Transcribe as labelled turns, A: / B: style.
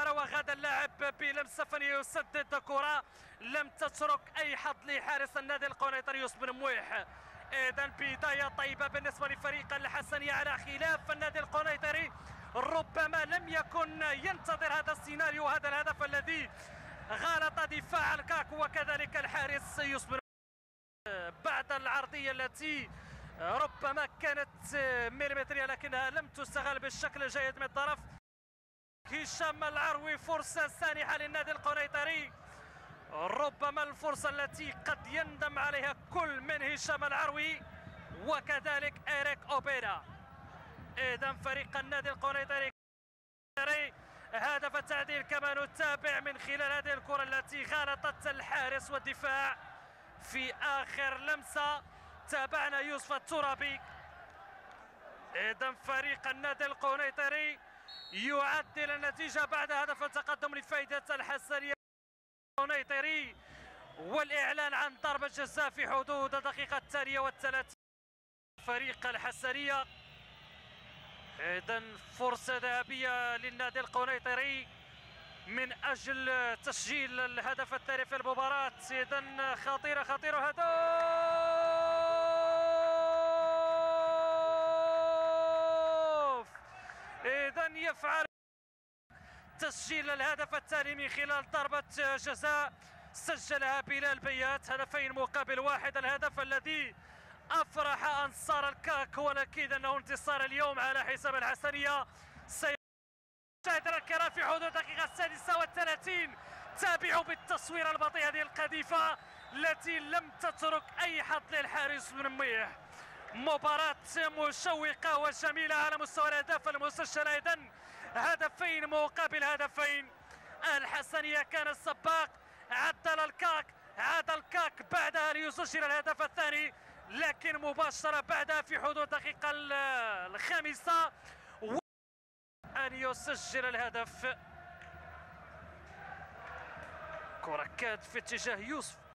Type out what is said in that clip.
A: وغدا اللاعب بلمسه فنيه يسدد كره لم تترك أي حظ لحارس النادي القنيطري يوسف بن مويح. اذا بداية طيبة بالنسبة لفريق الحسنيه على خلاف النادي القنيطري. ربما لم يكن ينتظر هذا السيناريو هذا الهدف الذي غلط دفاع الكاك وكذلك الحارس يوسف بعد العرضية التي ربما كانت مليمترية لكنها لم تستغل بالشكل الجيد من الطرف. هشام العروي فرصة سانحة للنادي القنيطري ربما الفرصة التي قد يندم عليها كل من هشام العروي وكذلك إيريك أوبيرا. اذا فريق النادي القنيطري هدف التعديل كما نتابع من خلال هذه الكرة التي غلطت الحارس والدفاع في آخر لمسة. تابعنا يوسف الترابي. اذا فريق النادي القنيطري يعدل النتيجة بعد هدف التقدم لفائده الحسنيه القنيطري والإعلان عن ضربة جزاء في حدود الدقيقه الثانية والثلاثين. فريق الحسنيه اذا فرصة ذهبية للنادي القنيطري من أجل تسجيل الهدف الثاني في المباراة. اذا خطيرة خطيرة هدف. اذا يفعل تسجيل الهدف الثاني من خلال ضربة جزاء. سجلها بلال بيات هدفين مقابل واحد. الهدف الذي أفرح أنصار الكاك ولكن أنه انتصار اليوم على حساب الحسنية. مشاهدينا الكرام في حدود الدقيقة السادسة والثلاثين. تابعوا بالتصوير البطيء هذه القذيفة التي لم تترك أي حظ للحارس بن ميح مباراة مشوقة وجميلة على مستوى الأهداف المسجلة. أيضا هدفين مقابل هدفين. الحسنية كان السباق عدل الكاك عاد الكاك بعدها ليسجل الهدف الثاني لكن مباشرة بعدها في حدود الدقيقة الخامسة أن يسجل الهدف. كرة كانت في اتجاه يوسف.